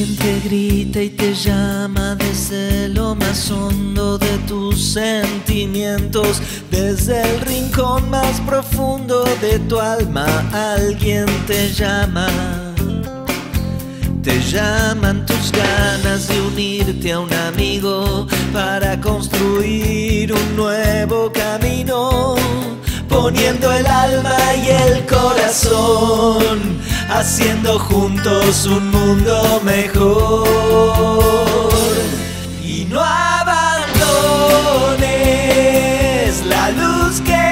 Alguien te grita y te llama desde lo más hondo de tus sentimientos, desde el rincón más profundo de tu alma. Alguien te llama. Te llaman tus ganas de unirte a un amigo para construir un nuevo camino, poniendo el alma y el corazón, haciendo juntos un mundo mejor. Y no abandones la luz que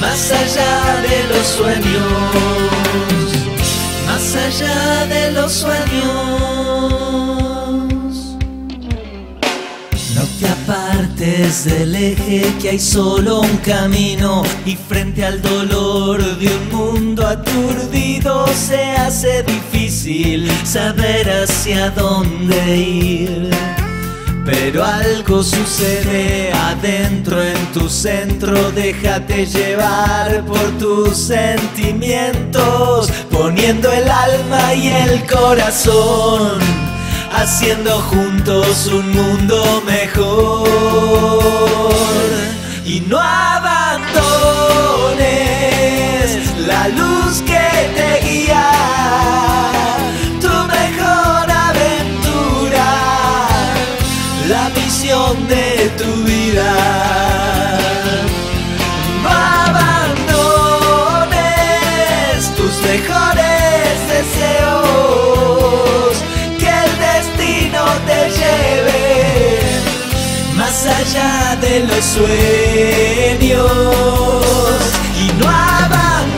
más allá de los sueños, más allá de los sueños. No te apartes del eje que hay solo un camino y frente al dolor de un mundo aturdido se hace difícil saber hacia dónde ir. Pero algo sucede adentro en tu centro, déjate llevar por tus sentimientos, poniendo el alma y el corazón haciendo juntos un mundo mejor. Y no abandones la misión de tu vida. No abandones tus mejores deseos, que el destino te lleve más allá de los sueños. Y no abandones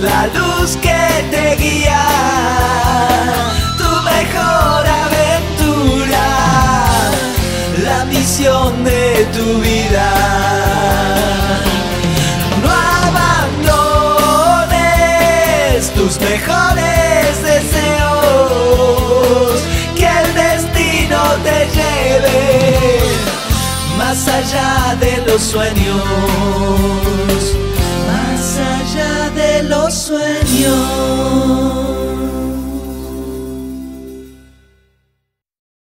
la luz que te guía, de tu vida. No abandones tus mejores deseos, que el destino te lleve más allá de los sueños, más allá de los sueños.